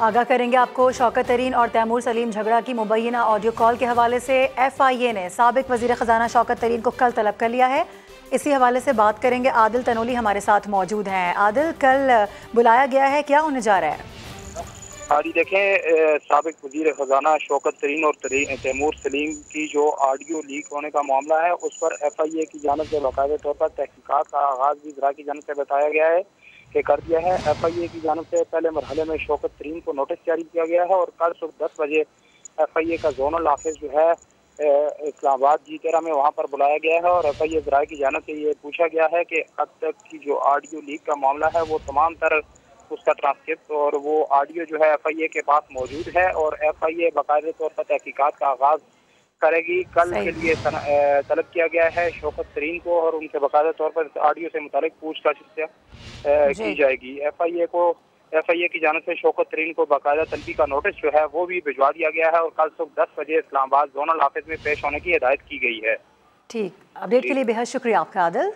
आगाह करेंगे आपको शौकत तरीन और तैमूर सलीम झगड़ा की मुबैना ऑडियो कॉल के हवाले से। एफ़ आई ए ने सबक वजी ख़जाना शौकत तरीन को कल तलब कर लिया है। इसी हवाले से बात करेंगे आदिल तनोली हमारे साथ मौजूद हैं। आदिल, कल बुलाया गया है, क्या होने जा रहा है? हाँ जी, देखें सबक वज़ीर ख़जाना शौकत तरीन और तैमूर सलीम की जो ऑडियो लीक होने का मामला है, उस पर एफ़ आई ए की जानब से बाकायदा तौर पर तहकीक़ात का आगाज़ भी जरा की जानब से बताया गया है। कि कर दिया है। एफ़ आई ए की जानब से पहले मरहले में शौकत तरीन को नोटिस जारी किया गया है और कल सुबह दस बजे एफ़ आई ए का जोनल ऑफ़िस जो है इस्लामाबाद जी तेरह में वहाँ पर बुलाया गया है और एफ़ आई ए की जानब से ये पूछा गया है कि अब तक की जो ऑडियो लीक का मामला है, वो तमाम तर उसका ट्रांसक्रिप्ट और वो ऑडियो जो है एफ़ आई ए के पास मौजूद है और एफ़ आई ए बाकायदे तौर पर तहकीकत का आगाज़ करेगी। कल के लिए तलब किया गया है शौकत तरीन को और उनके बाकायदा तौर पर आडियो से मुतालिक पूछताछ की जाएगी। एफ़ आई ए को एफ़ आई ए की जानब से शौकत तरीन को बाकायदा तलबी का नोटिस जो है वो भी भिजवा दिया गया है और कल सुबह दस बजे इस्लामाबाद जोनल ऑफ़िस में पेश होने की हिदायत की गई है। ठीक। अपडेट के लिए बेहद शुक्रिया आपका आदिल